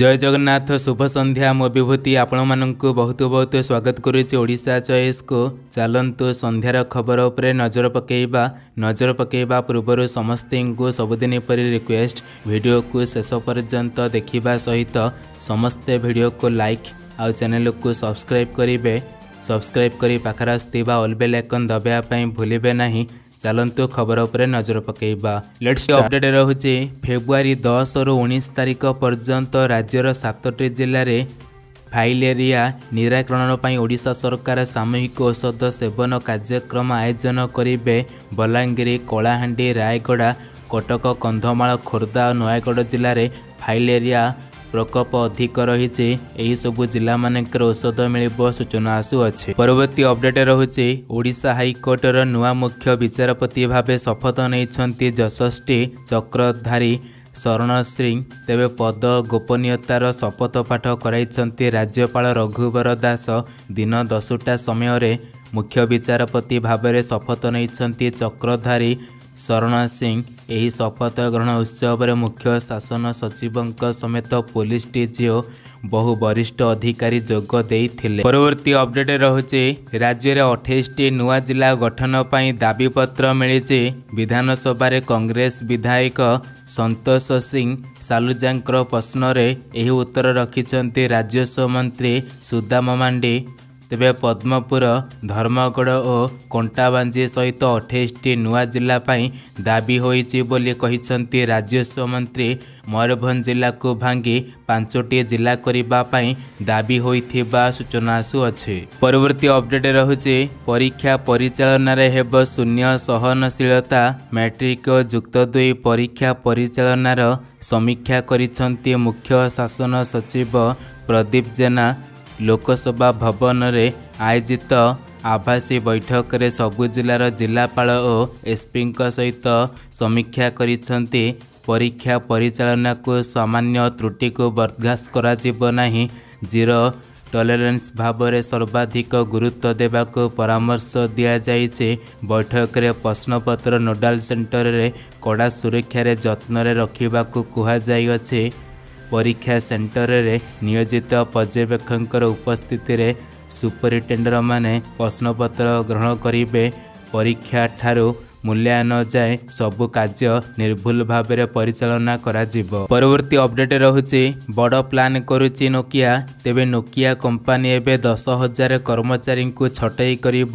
ଜୟ ଜଗନ୍ନାଥ ଶୁଭ ସନ୍ଧ୍ୟା। ମୋ ବିଭୂତି ଆପଣମାନଙ୍କୁ ବହୁତ ବହୁତ ସ୍ୱାଗତ କରୁଛି ଓଡ଼ିଶା ଚଏସ୍କୁ। ଚାଲନ୍ତୁ ସନ୍ଧ୍ୟାର ଖବର ଉପରେ ନଜର ପକାଇବା। ନଜର ପକାଇବା ପୂର୍ବରୁ ସମସ୍ତଙ୍କୁ ସବୁଦିନ ପରି ରିକ୍ୱେଷ୍ଟ ଭିଡ଼ିଓକୁ ଶେଷ ପର୍ଯ୍ୟନ୍ତ ଦେଖିବା ସହିତ ସମସ୍ତେ ଭିଡ଼ିଓକୁ ଲାଇକ୍ ଆଉ ଚ୍ୟାନେଲକୁ ସବସ୍କ୍ରାଇବ୍ କରିବେ। ସବସ୍କ୍ରାଇବ୍ କରି ପାଖରେ ଆସୁଥିବା ଅଲ୍ ବେଲ୍ ଆଇକନ୍ ଦବାଇବା ପାଇଁ ଭୁଲିବେ ନାହିଁ। ଚାଲନ୍ତୁ ଖବର ଉପରେ ନଜର ପକାଇବା। ଲେଟ୍ସ ଅପଡେଟ୍ ରହୁଛି ଫେବୃଆରୀ ଦଶରୁ ଉଣେଇଶ ତାରିଖ ପର୍ଯ୍ୟନ୍ତ ରାଜ୍ୟର ସାତଟି ଜିଲ୍ଲାରେ ଫାଇଲେରିଆ ନିରାକରଣ ପାଇଁ ଓଡ଼ିଶା ସରକାର ସାମୂହିକ ଔଷଧ ସେବନ କାର୍ଯ୍ୟକ୍ରମ ଆୟୋଜନ କରିବେ। ବଲାଙ୍ଗୀର କଳାହାଣ୍ଡି ରାୟଗଡ଼ା କଟକ କନ୍ଧମାଳ ଖୋର୍ଦ୍ଧା ଓ ନୟାଗଡ଼ ଜିଲ୍ଲାରେ ଫାଇଲେରିଆ ପ୍ରକୋପ ଅଧିକ ରହିଛି ଏହିସବୁ ଜିଲ୍ଲାମାନଙ୍କରେ ଔଷଧ ମିଳିବ ସୂଚନା ଆସୁଅଛି। ପରବର୍ତ୍ତୀ ଅପଡେଟ୍ ରହୁଛି ଓଡ଼ିଶା ହାଇକୋର୍ଟର ନୂଆ ମୁଖ୍ୟ ବିଚାରପତି ଭାବେ ଶପଥ ନେଇଛନ୍ତି ଯଶସ୍ୱୀ ଚକ୍ରଧାରୀ ଶରଣ ସିଂ। ତେବେ ପଦ ଗୋପନୀୟତାର ଶପଥ ପାଠ କରାଇଛନ୍ତି ରାଜ୍ୟପାଳ ରଘୁବର ଦାସ। ଦିନ ଦଶଟା ସମୟରେ ମୁଖ୍ୟ ବିଚାରପତି ଭାବରେ ଶପଥ ନେଇଛନ୍ତି ଚକ୍ରଧାରୀ ଶରଣ ସିଂ ଏହି ଶପଥ ଗ୍ରହଣ ଉତ୍ସବରେ ମୁଖ୍ୟ ଶାସନ ସଚିବଙ୍କ ସମେତ ପୋଲିସ ଡିଜି ଓ ବହୁ ବରିଷ୍ଠ ଅଧିକାରୀ ଯୋଗ ଦେଇଥିଲେ। ପରବର୍ତ୍ତୀ ଅପଡେଟ୍ ରହୁଛି ରାଜ୍ୟରେ ଅଠେଇଶଟି ନୂଆ ଜିଲ୍ଲା ଗଠନ ପାଇଁ ଦାବିପତ୍ର ମିଳିଛି। ବିଧାନସଭାରେ କଂଗ୍ରେସ ବିଧାୟକ ସନ୍ତୋଷ ସିଂ ସାଲୁଜାଙ୍କର ପ୍ରଶ୍ନରେ ଏହି ଉତ୍ତର ରଖିଛନ୍ତି ରାଜସ୍ୱ ମନ୍ତ୍ରୀ ସୁଦାମ ମାଣ୍ଡି। ତେବେ ପଦ୍ମପୁର ଧର୍ମଗଡ଼ ଓ କଣ୍ଟାବାଞ୍ଜି ସହିତ ଅଠେଇଶଟି ନୂଆ ଜିଲ୍ଲା ପାଇଁ ଦାବି ହୋଇଛି ବୋଲି କହିଛନ୍ତି ରାଜସ୍ୱ ମନ୍ତ୍ରୀ ମୟୂରଭଞ୍ଜ ଜିଲ୍ଲାକୁ ଭାଙ୍ଗି ପାଞ୍ଚଟି ଜିଲ୍ଲା କରିବା ପାଇଁ ଦାବି ହୋଇଥିବା ସୂଚନା ଆସୁଅଛି। ପରବର୍ତ୍ତୀ ଅପଡେଟ୍ ରହୁଛି ପରୀକ୍ଷା ପରିଚାଳନାରେ ହେବ ଶୂନ୍ୟ ସହନଶୀଳତା ମ୍ୟାଟ୍ରିକ ଓ ଯୁକ୍ତ ଦୁଇ ପରୀକ୍ଷା ପରିଚାଳନାର ସମୀକ୍ଷା କରିଛନ୍ତି ମୁଖ୍ୟ ଶାସନ ସଚିବ ପ୍ରଦୀପ ଜେନା ଲୋକସଭା ଭବନରେ ଆୟୋଜିତ ଆଭାସୀ ବୈଠକରେ ସବୁ ଜିଲ୍ଲାର ଜିଲ୍ଲାପାଳ ଓ ଏସ୍ପିଙ୍କ ସହିତ ସମୀକ୍ଷା କରିଛନ୍ତି। ପରୀକ୍ଷା ପରିଚାଳନାକୁ ସାମାନ୍ୟ ତ୍ରୁଟିକୁ ବରଦାସ୍ତ କରାଯିବ ନାହିଁ। ଜିରୋ ଟଲେରାନ୍ସ ଭାବରେ ସର୍ବାଧିକ ଗୁରୁତ୍ୱ ଦେବାକୁ ପରାମର୍ଶ ଦିଆଯାଇଛି। ବୈଠକରେ ପ୍ରଶ୍ନପତ୍ର ନୋଡାଲ ସେଣ୍ଟରରେ କଡ଼ା ସୁରକ୍ଷାରେ ଯତ୍ନରେ ରଖିବାକୁ କୁହାଯାଇଅଛି। ପରୀକ୍ଷା ସେଣ୍ଟରରେ ନିୟୋଜିତ ପର୍ଯ୍ୟବେକ୍ଷକଙ୍କର ଉପସ୍ଥିତିରେ ସୁପରିଟେଣ୍ଡରମାନେ ପ୍ରଶ୍ନପତ୍ର ଗ୍ରହଣ କରିବେ। ପରୀକ୍ଷା ଠାରୁ ମୂଲ୍ୟାୟନ ଯାଏଁ ସବୁ କାର୍ଯ୍ୟ ନିର୍ଭୁଲ ଭାବରେ ପରିଚାଳନା କରାଯିବ। ପରବର୍ତ୍ତୀ ଅପଡେଟ୍ ରହୁଛି ବଡ଼ ପ୍ଲାନ୍ କରୁଛି ନୋକିଆ। ତେବେ ନୋକିଆ କମ୍ପାନୀ ଏବେ ଦଶ ହଜାର କର୍ମଚାରୀଙ୍କୁ ଛଟେଇ କରିବ।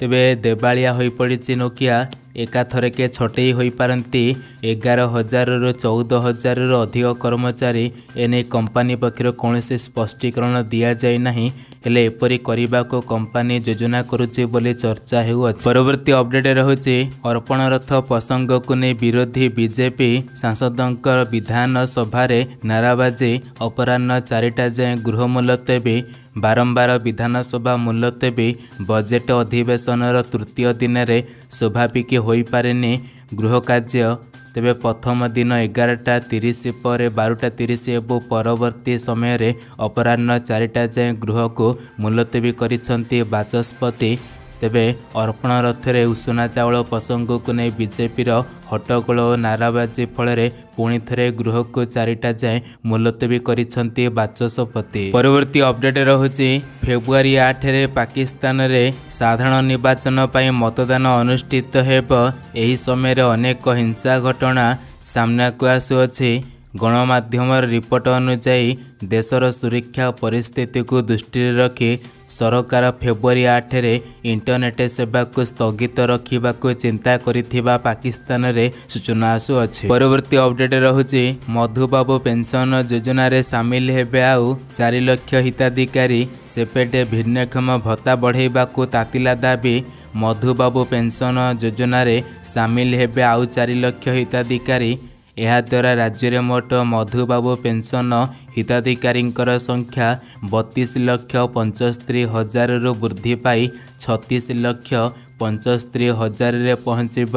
ତେବେ ଦେବାଳିଆ ହୋଇପଡ଼ିଛି ନୋକିଆ। ଏକାଥରକେ ଛଟେଇ ହୋଇପାରନ୍ତି ଏଗାର ହଜାରରୁ ଚଉଦ ହଜାରରୁ ଅଧିକ କର୍ମଚାରୀ। ଏନେଇ କମ୍ପାନୀ ପକ୍ଷରୁ କୌଣସି ସ୍ପଷ୍ଟୀକରଣ ଦିଆଯାଇ ନାହିଁ। ହେଲେ ଏପରି କରିବାକୁ କମ୍ପାନୀ ଯୋଜନା କରୁଛି ବୋଲି ଚର୍ଚ୍ଚା ହେଉଅଛି। ପରବର୍ତ୍ତୀ ଅପଡେଟ୍ ରହୁଛି ଅର୍ପଣ ରଥ ପ୍ରସଙ୍ଗକୁ ନେଇ ବିରୋଧୀ ବିଜେପି ସାଂସଦଙ୍କର ବିଧାନସଭାରେ ନାରାବାଜି ଅପରାହ୍ନ ଚାରିଟା ଯାଏଁ ଗୃହ ମୁଲତବୀ ବାରମ୍ବାର ବିଧାନସଭା ମୁଲତବୀ ବଜେଟ୍ ଅଧିବେଶନର ତୃତୀୟ ଦିନରେ ସ୍ୱାଭାବିକ ହୋଇପାରେନି ଗୃହ କାର୍ଯ୍ୟ ତେବେ ପ୍ରଥମ ଦିନ ଏଗାରଟା ତିରିଶ ପରେ ବାରଟା ତିରିଶ ଏବଂ ପରବର୍ତ୍ତୀ ସମୟରେ ଅପରାହ୍ନ ଚାରିଟା ଯାଏଁ ଗୃହକୁ ମୁଲତବୀ କରିଛନ୍ତି ବାଚସ୍ପତି ତେବେ ଅର୍ପଣ ରଥରେ ଉଷୁନା ଚାଉଳ ପ୍ରସଙ୍ଗକୁ ନେଇ ବିଜେପିର ହଟ୍ଟଗୋଳ ଓ ନାରାବାଜି ଫଳରେ ପୁଣି ଥରେ ଗୃହକୁ ଚାରିଟା ଯାଏଁ ମୁଲତବୀ କରିଛନ୍ତି ବାଚସ୍ପତି। ପରବର୍ତ୍ତୀ ଅପଡେଟ୍ ରହୁଛି ଫେବୃଆରୀ ଆଠରେ ପାକିସ୍ତାନରେ ସାଧାରଣ ନିର୍ବାଚନ ପାଇଁ ମତଦାନ ଅନୁଷ୍ଠିତ ହେବ। ଏହି ସମୟରେ ଅନେକ ହିଂସା ଘଟଣା ସାମ୍ନାକୁ ଆସୁଅଛି। ଗଣମାଧ୍ୟମର ରିପୋର୍ଟ ଅନୁଯାୟୀ ଦେଶର ସୁରକ୍ଷା ପରିସ୍ଥିତିକୁ ଦୃଷ୍ଟିରେ ରଖି ସରକାର ଫେବୃଆରୀ ଆଠରେ ଇଣ୍ଟରନେଟ୍ ସେବାକୁ ସ୍ଥଗିତ ରଖିବାକୁ ଚିନ୍ତା କରିଥିବା ପାକିସ୍ତାନରେ ସୂଚନା ଆସୁଅଛି। ପରବର୍ତ୍ତୀ ଅପଡେଟ୍ ରହୁଛି ମଧୁବାବୁ ପେନ୍ସନ୍ ଯୋଜନାରେ ସାମିଲ ହେବେ ଆଉ ଚାରି ଲକ୍ଷ ହିତାଧିକାରୀ ସେପଟେ ଭିନ୍ନକ୍ଷମ ଭତ୍ତା ବଢ଼ାଇବାକୁ ତାତିଲା ଦାବି ମଧୁବାବୁ ପେନ୍ସନ୍ ଯୋଜନାରେ ସାମିଲ ହେବେ ଆଉ ଚାରି ଲକ୍ଷ ହିତାଧିକାରୀ ଏହାଦ୍ୱାରା ରାଜ୍ୟରେ ମୋଟ ମଧୁବାବୁ ପେନ୍ସନ୍ ହିତାଧିକାରୀଙ୍କର ସଂଖ୍ୟା ବତିଶ ଲକ୍ଷ ପଞ୍ଚସ୍ତରୀ ହଜାରରୁ ବୃଦ୍ଧି ପାଇ ଛତିଶ ଲକ୍ଷ ପଞ୍ଚସ୍ତରୀ ହଜାରରେ ପହଞ୍ଚିବ।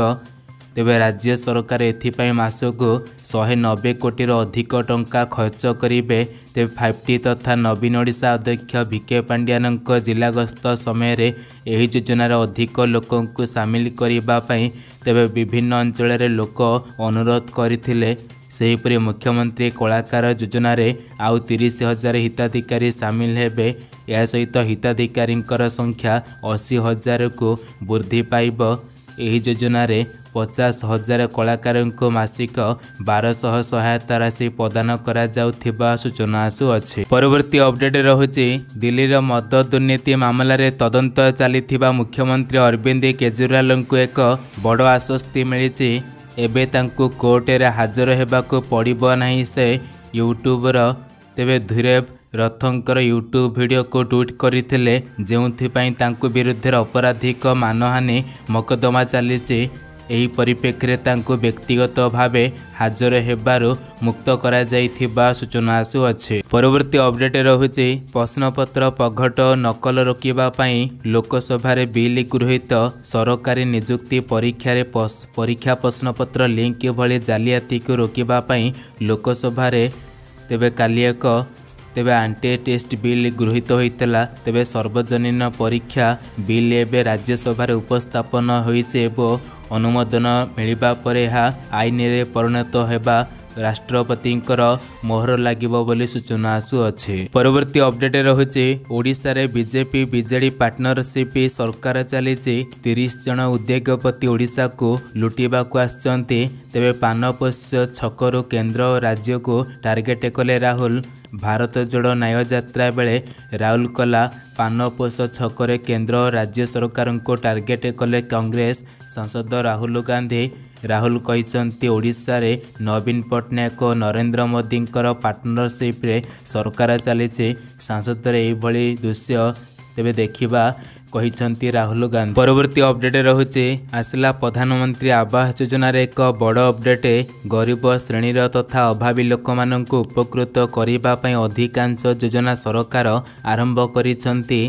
ତେବେ ରାଜ୍ୟ ସରକାର ଏଥିପାଇଁ ମାସକୁ ଶହେ ନବେ କୋଟିର ଅଧିକ ଟଙ୍କା ଖର୍ଚ୍ଚ କରିବେ ତେବେ ଫାଇଭ୍ ଟି ତଥା ନବୀନ ଓଡ଼ିଶା ଅଧ୍ୟକ୍ଷ ଭିକେ ପାଣ୍ଡିଆନଙ୍କ ଜିଲ୍ଲା ଗସ୍ତ ସମୟରେ ଏହି ଯୋଜନାରେ ଅଧିକ ଲୋକଙ୍କୁ ସାମିଲ କରିବା ପାଇଁ ତେବେ ବିଭିନ୍ନ ଅଞ୍ଚଳରେ ଲୋକ ଅନୁରୋଧ କରିଥିଲେ। ସେହିପରି ମୁଖ୍ୟମନ୍ତ୍ରୀ କଳାକାର ଯୋଜନାରେ ଆଉ ତିରିଶ ହଜାର ହିତାଧିକାରୀ ସାମିଲ ହେବେ। ଏହା ସହିତ ହିତାଧିକାରୀଙ୍କର ସଂଖ୍ୟା ଅଶୀ ହଜାରକୁ ବୃଦ୍ଧି ପାଇବ। ଏହି ଯୋଜନାରେ ପଚାଶ ହଜାର କଳାକାରଙ୍କୁ ମାସିକ ବାରଶହ ସହାୟତା ରାଶି ପ୍ରଦାନ କରାଯାଉଥିବା ସୂଚନା ଆସୁଅଛି। ପରବର୍ତ୍ତୀ ଅପଡେଟ୍ ରହୁଛି ଦିଲ୍ଲୀର ମଦ ଦୁର୍ନୀତି ମାମଲାରେ ତଦନ୍ତ ଚାଲିଥିବା ମୁଖ୍ୟମନ୍ତ୍ରୀ ଅରବିନ୍ଦ କେଜରିୱାଲଙ୍କୁ ଏକ ବଡ଼ ଆଶ୍ୱସ୍ତି ମିଳିଛି। ଏବେ ତାଙ୍କୁ କୋର୍ଟରେ ହାଜର ହେବାକୁ ପଡ଼ିବ ନାହିଁ ସେ ୟୁଟ୍ୟୁବର ତେବେ ଧୀରେବ ରଥଙ୍କର ୟୁଟ୍ୟୁବ୍ ଭିଡ଼ିଓକୁ ଟ୍ୱିଟ୍ କରିଥିଲେ ଯେଉଁଥିପାଇଁ ତାଙ୍କ ବିରୁଦ୍ଧରେ ଅପରାଧିକ ମାନହାନି ମକଦ୍ଦମା ଚାଲିଛି। ଏହି ପରିପ୍ରେକ୍ଷୀରେ ତାଙ୍କୁ ବ୍ୟକ୍ତିଗତ ଭାବେ ହାଜର ହେବାରୁ ମୁକ୍ତ କରାଯାଇଥିବା ସୂଚନା ଆସୁଅଛି। ପରବର୍ତ୍ତୀ ଅପଡେଟ୍ ରହୁଛି ପ୍ରଶ୍ନପତ୍ର ପଘଟ ନକଲ ରୋକିବା ପାଇଁ ଲୋକସଭାରେ ବିଲ୍ ଗୃହୀତ ସରକାରୀ ନିଯୁକ୍ତି ପରୀକ୍ଷାରେ ପରୀକ୍ଷା ପ୍ରଶ୍ନପତ୍ର ଲିଙ୍କ ଭଳି ଜାଲିଆତିକୁ ରୋକିବା ପାଇଁ ଲୋକସଭାରେ ତେବେ କାଲି ଏକ ତେବେ ଆଣ୍ଟି ଟେଷ୍ଟ ବିଲ୍ ଗୃହୀତ ହୋଇଥିଲା ତେବେ ସର୍ବଜନୀନ ପରୀକ୍ଷା ବିଲ୍ ଏବେ ରାଜ୍ୟସଭାରେ ଉପସ୍ଥାପନ ହୋଇଛି ଏବଂ ଅନୁମୋଦନ ମିଳିବା ପରେ ଏହା ଆଇନରେ ପରିଣତ ହେବା ରାଷ୍ଟ୍ରପତିଙ୍କର ମୋହର ଲାଗିବ ବୋଲି ସୂଚନା ଆସୁଅଛି। ପରବର୍ତ୍ତୀ ଅପଡେଟ୍ ରହୁଛି ଓଡ଼ିଶାରେ ବିଜେପି ବିଜେଡି ପାର୍ଟନରସିପ୍ ସରକାର ଚାଲିଛି ତିରିଶ ଜଣ ଉଦ୍ୟୋଗପତି ଓଡ଼ିଶାକୁ ଲୁଟିବାକୁ ଆସିଛନ୍ତି ତେବେ ପାନପୋଷ୍ୟ ଛକରୁ କେନ୍ଦ୍ର ଓ ରାଜ୍ୟକୁ ଟାର୍ଗେଟ କଲେ ରାହୁଲ। ଭାରତ ଯୋଡ଼ ନ୍ୟାୟ ଯାତ୍ରା ବେଳେ ରାଉରକେଲା ପାନପୋଷ ଛକରେ କେନ୍ଦ୍ର ଓ ରାଜ୍ୟ ସରକାରଙ୍କୁ ଟାର୍ଗେଟ କଲେ କଂଗ୍ରେସ ସାଂସଦ ରାହୁଲ ଗାନ୍ଧୀ। ରାହୁଲ କହିଛନ୍ତି ଓଡ଼ିଶାରେ ନବୀନ ପଟ୍ଟନାୟକ ଓ ନରେନ୍ଦ୍ର ମୋଦିଙ୍କର ପାର୍ଟନରସିପ୍ରେ ସରକାର ଚାଲିଛି। ସାଂସଦରେ ଏହିଭଳି ଦୃଶ୍ୟ ତେବେ ଦେଖିବା କହିଛନ୍ତି ରାହୁଲ ଗାନ୍ଧୀ। ପରବର୍ତ୍ତୀ ଅପଡେଟ୍ ରହୁଛି ଆସିଲା ପ୍ରଧାନମନ୍ତ୍ରୀ ଆବାସ ଯୋଜନାରେ ଏକ ବଡ଼ ଅପଡେଟ୍ ଗରିବ ଶ୍ରେଣୀର ତଥା ଅଭାବୀ ଲୋକମାନଙ୍କୁ ଉପକୃତ କରିବା ପାଇଁ ଅଧିକାଂଶ ଯୋଜନା ସରକାର ଆରମ୍ଭ କରିଛନ୍ତି।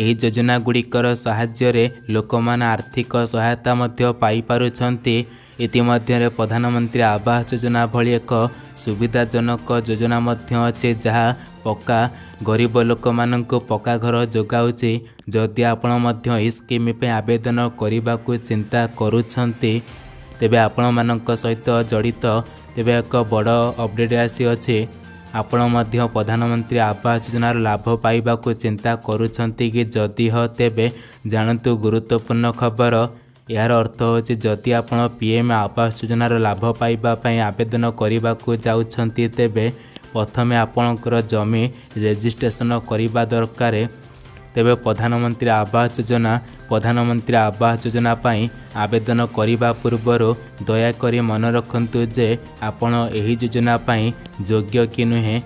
ଏହି ଯୋଜନାଗୁଡ଼ିକର ସାହାଯ୍ୟରେ ଲୋକମାନେ ଆର୍ଥିକ ସହାୟତା ମଧ୍ୟ ପାଇପାରୁଛନ୍ତି। ଇତିମଧ୍ୟରେ ପ୍ରଧାନମନ୍ତ୍ରୀ ଆବାସ ଯୋଜନା ଭଳି ଏକ ସୁବିଧାଜନକ ଯୋଜନା ମଧ୍ୟ ଅଛି ଯାହା ପକ୍କା ଗରିବ ଲୋକମାନଙ୍କୁ ପକ୍କା ଘର ଯୋଗାଉଛି। ଯଦି ଆପଣ ମଧ୍ୟ ଏହି ସ୍କିମ୍ ପାଇଁ ଆବେଦନ କରିବାକୁ ଚିନ୍ତା କରୁଛନ୍ତି ତେବେ ଆପଣମାନଙ୍କ ସହିତ ଜଡ଼ିତ ତେବେ ଏକ ବଡ଼ ଅପଡ଼େଟ୍ ଆସିଅଛି ଆପଣ ମଧ୍ୟ ପ୍ରଧାନମନ୍ତ୍ରୀ ଆବାସ ଯୋଜନାର ଲାଭ ପାଇବାକୁ ଚିନ୍ତା କରୁଛନ୍ତି କି? ଯଦି ହଁ ତେବେ ଜାଣନ୍ତୁ ଗୁରୁତ୍ୱପୂର୍ଣ୍ଣ ଖବର। ଏହାର ଅର୍ଥ ହେଉଛି ଯଦି ଆପଣ ପି ଏମ୍ ଆବାସ ଯୋଜନାର ଲାଭ ପାଇବା ପାଇଁ ଆବେଦନ କରିବାକୁ ଯାଉଛନ୍ତି ତେବେ ପ୍ରଥମେ ଆପଣଙ୍କର ଜମି ରେଜିଷ୍ଟ୍ରେସନ କରିବା ଦରକାର। ତେବେ ପ୍ରଧାନମନ୍ତ୍ରୀ ଆବାସ ଯୋଜନା ପ୍ରଧାନମନ୍ତ୍ରୀ ଆବାସ ଯୋଜନା ପାଇଁ ଆବେଦନ କରିବା ପୂର୍ବରୁ ଦୟାକରି ମନେ ରଖନ୍ତୁ ଯେ ଆପଣ ଏହି ଯୋଜନା ପାଇଁ ଯୋଗ୍ୟ କି ନୁହେଁ।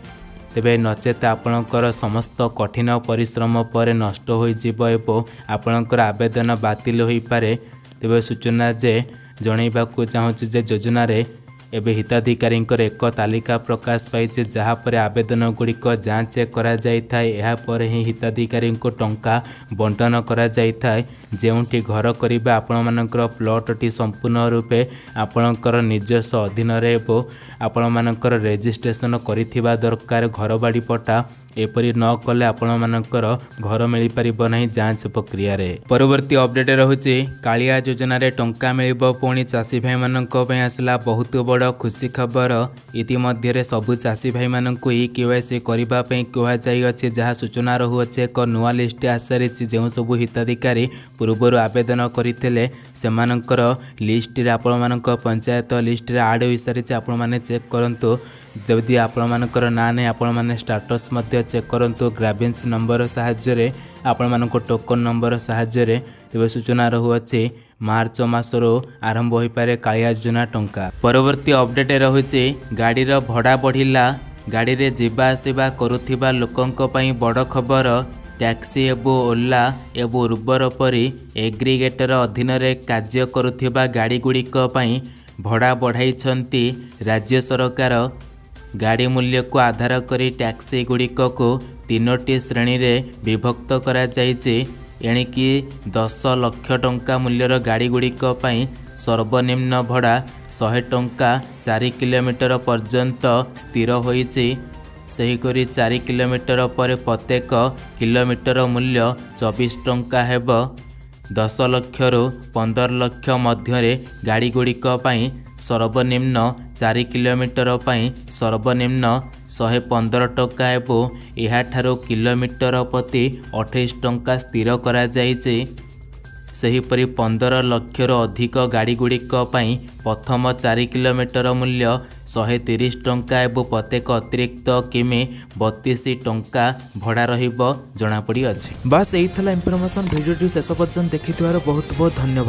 ତେବେ ନଚେତ ଆପଣଙ୍କର ସମସ୍ତ କଠିନ ପରିଶ୍ରମ ପରେ ନଷ୍ଟ ହୋଇଯିବ ଏବଂ ଆପଣଙ୍କର ଆବେଦନ ବାତିଲ ହୋଇପାରେ। ତେବେ ସୂଚନା ଯେ ଜଣାଇବାକୁ ଚାହୁଁଛୁ ଯେ ଯୋଜନାରେ ଏବେ ହିତାଧିକାରୀଙ୍କର ଏକ ତାଲିକା ପ୍ରକାଶ ପାଇଛି ଯାହାପରେ ଆବେଦନଗୁଡ଼ିକ ଯାଞ୍ଚ କରାଯାଇଥାଏ। ଏହାପରେ ହିଁ ହିତାଧିକାରୀଙ୍କୁ ଟଙ୍କା ବଣ୍ଟନ କରାଯାଇଥାଏ। ଯେଉଁଠି ଘର କରିବା ଆପଣମାନଙ୍କର ପ୍ଲଟ୍ଟି ସମ୍ପୂର୍ଣ୍ଣ ରୂପେ ଆପଣଙ୍କର ନିଜସ୍ୱ ଅଧୀନରେ ଏବଂ ଆପଣମାନଙ୍କର ରେଜିଷ୍ଟ୍ରେସନ୍ କରିଥିବା ଦରକାର ଘରବାଡ଼ି ପଟା ଏପରି ନ କଲେ ଆପଣମାନଙ୍କର ଘର ମିଳିପାରିବ ନାହିଁ ଯାଞ୍ଚ ପ୍ରକ୍ରିୟାରେ। ପରବର୍ତ୍ତୀ ଅପଡେଟ୍ ରହୁଛି କାଳିଆ ଯୋଜନାରେ ଟଙ୍କା ମିଳିବ ପୁଣି ଚାଷୀ ଭାଇମାନଙ୍କ ପାଇଁ ଆସିଲା ବହୁତ ବଡ଼ ଖୁସି ଖବର। ଇତିମଧ୍ୟରେ ସବୁ ଚାଷୀ ଭାଇମାନଙ୍କୁ ଇ କେୱାଇସି କରିବା ପାଇଁ କୁହାଯାଇଅଛି ଯାହା ସୂଚନା ରହୁଅଛି ଏକ ନୂଆ ଲିଷ୍ଟ ଆସିସାରିଛି। ଯେଉଁ ସବୁ ହିତାଧିକାରୀ ପୂର୍ବରୁ ଆବେଦନ କରିଥିଲେ ସେମାନଙ୍କର ଲିଷ୍ଟରେ ଆପଣମାନଙ୍କ ପଞ୍ଚାୟତ ଲିଷ୍ଟରେ ଆଡ଼୍ ହୋଇସାରିଛି ଆପଣମାନେ ଚେକ୍ କରନ୍ତୁ। ଯଦି ଆପଣମାନଙ୍କର ନାଁ ନାହିଁ ଆପଣମାନେ ଷ୍ଟାଟସ୍ ମଧ୍ୟ ଚେକ୍ କରନ୍ତୁ ଗ୍ରାଭିନ୍ସ ନମ୍ବର ସାହାଯ୍ୟରେ ଆପଣମାନଙ୍କ ଟୋକନ୍ ନମ୍ବର ସାହାଯ୍ୟରେ ତେବେ ସୂଚନା ରହୁଅଛି ମାର୍ଚ୍ଚ ମାସରୁ ଆରମ୍ଭ ହୋଇପାରେ କାଳିଆ ଯୋଜନା ଟଙ୍କା। ପରବର୍ତ୍ତୀ ଅପଡେଟ୍ ରହୁଛି ଗାଡ଼ିର ଭଡ଼ା ବଢ଼ିଲା ଗାଡ଼ିରେ ଯିବା ଆସିବା କରୁଥିବା ଲୋକଙ୍କ ପାଇଁ ବଡ଼ ଖବର ଟ୍ୟାକ୍ସି ଏବଂ ଓଲା ଏବଂ ଉର୍ବର ପରି ଏଗ୍ରିଗେଟର ଅଧୀନରେ କାର୍ଯ୍ୟ କରୁଥିବା ଗାଡ଼ିଗୁଡ଼ିକ ପାଇଁ ଭଡ଼ା ବଢ଼ାଇଛନ୍ତି ରାଜ୍ୟ ସରକାର। ଗାଡ଼ି ମୂଲ୍ୟକୁ ଆଧାର କରି ଟ୍ୟାକ୍ସି ଗୁଡ଼ିକକୁ ତିନୋଟି ଶ୍ରେଣୀରେ ବିଭକ୍ତ କରାଯାଇଛି। ଏଣିକି ଦଶ ଲକ୍ଷ ଟଙ୍କା ମୂଲ୍ୟର ଗାଡ଼ିଗୁଡ଼ିକ ପାଇଁ ସର୍ବନିମ୍ନ ଭଡ଼ା ଶହେ ଟଙ୍କା ଚାରି କିଲୋମିଟର ପର୍ଯ୍ୟନ୍ତ ସ୍ଥିର ହୋଇଛି। ସେହିପରି ଚାରି କିଲୋମିଟର ପରେ ପ୍ରତ୍ୟେକ କିଲୋମିଟର ମୂଲ୍ୟ ଚବିଶ ଟଙ୍କା ହେବ। ଦଶ ଲକ୍ଷରୁ ପନ୍ଦର ଲକ୍ଷ ମଧ୍ୟରେ ଗାଡ଼ିଗୁଡ଼ିକ ପାଇଁ ସର୍ବନିମ୍ନ ଚାରି କିଲୋମିଟର ପାଇଁ ସର୍ବନିମ୍ନ ଶହେ ପନ୍ଦର ଟଙ୍କା ଏବଂ ଏହାଠାରୁ କିଲୋମିଟର ପ୍ରତି ଅଠେଇଶ ଟଙ୍କା ସ୍ଥିର କରାଯାଇଛି। ସେହିପରି ପନ୍ଦର ଲକ୍ଷରୁ ଅଧିକ ଗାଡ଼ିଗୁଡ଼ିକ ପାଇଁ ପ୍ରଥମ ଚାରି କିଲୋମିଟର ମୂଲ୍ୟ ଶହେ ତିରିଶ ଟଙ୍କା ଏବଂ ପ୍ରତ୍ୟେକ ଅତିରିକ୍ତ କିମି ବତିଶ ଟଙ୍କା ଭଡ଼ା ରହିବ ଜଣାପଡ଼ିଅଛି। ବାସ୍ ଏଇ ଥିଲା ଇନଫର୍ମେସନ୍ ଭିଡ଼ିଓଟି ଶେଷ ପର୍ଯ୍ୟନ୍ତ ଦେଖିଥିବାରୁ ବହୁତ ବହୁତ ଧନ୍ୟବାଦ।